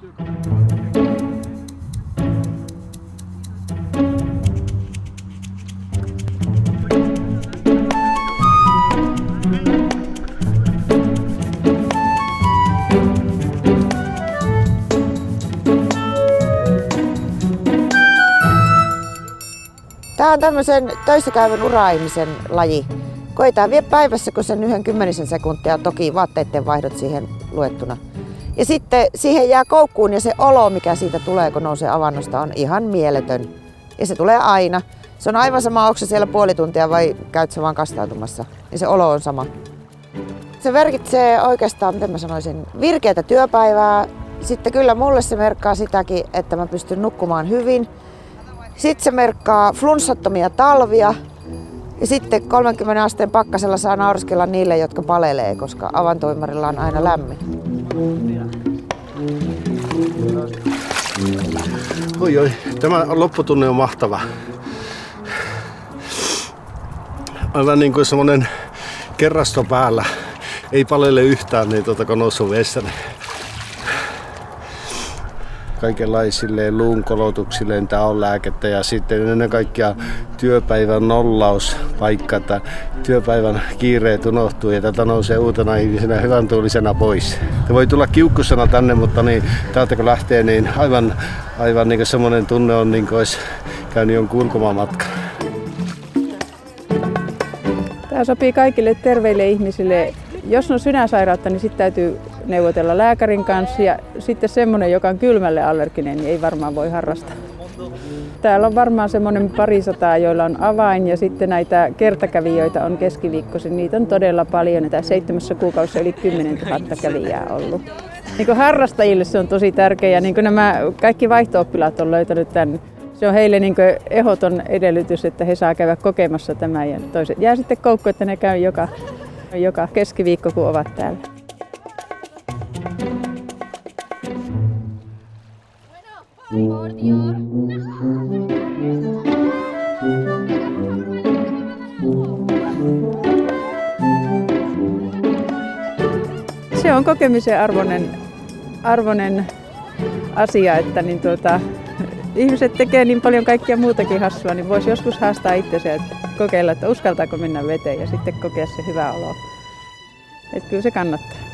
Tämä on tämmöisen töissä käyvän ura-ihmisen laji. Koetaan vie päivässä, kun sen yhden kymmenisen sekuntia, toki vaatteiden vaihdot siihen luettuna. Ja sitten siihen jää koukkuun ja se olo, mikä siitä tulee, kun nousee avannosta, on ihan mieletön. Ja se tulee aina. Se on aivan sama, onko se siellä puoli tuntia vai käyt se vaan kastautumassa. Ja se olo on sama. Se merkitsee oikeastaan, miten mä sanoisin, virkeätä työpäivää. Sitten kyllä mulle se merkkaa sitäkin, että mä pystyn nukkumaan hyvin. Sitten se merkkaa flunssattomia talvia. Ja sitten 30 asteen pakkasella saa nauriskella niille, jotka palelee, koska avantoimarilla on aina lämmin. Oi oi, tämä lopputunne on mahtava. Aivan niin kuin semmonen kerrasto päällä. Ei palele yhtään, niin tuota, kun noussut vessään kaikenlaisille luunkolotuksille tämä on lääkettä ja sitten ennen kaikkea työpäivän nollauspaikka, että työpäivän kiireet unohtuu ja tätä nousee uutena ihmisenä hyvän tuulisena pois. Te voi tulla kiukkusena tänne, mutta niin, täältä kun lähtee, niin aivan, aivan niin semmoinen tunne on niin kuin olisi käynyt jonkun ulkomaanmatka. Tämä sopii kaikille terveille ihmisille. Jos on sydänsairautta, niin sitten täytyy neuvotella lääkärin kanssa ja sitten semmoinen, joka on kylmälle allerginen, niin ei varmaan voi harrastaa. Täällä on varmaan semmoinen parisataa, joilla on avain ja sitten näitä kertakävijöitä on keskiviikkoisin. Niitä on todella paljon. Tämä seitsemässä kuukaudessa yli 10 000 kävijää ollut. Niin kuin harrastajille se on tosi tärkeää. Niin kuin nämä kaikki vaihto on löytänyt tämän. Se on heille niin ehdoton edellytys, että he saa käydä kokemassa tämän. Ja toiset jää sitten koukku, että ne käy joka, joka keskiviikko, kun ovat täällä. Se on kokemisen arvoinen, arvoinen asia, että niin tuota, ihmiset tekee niin paljon kaikkia muutakin hassua, niin voisi joskus haastaa itsensä ja kokeilla, että uskaltaako mennä veteen ja sitten kokea se hyvä olo. Että kyllä se kannattaa.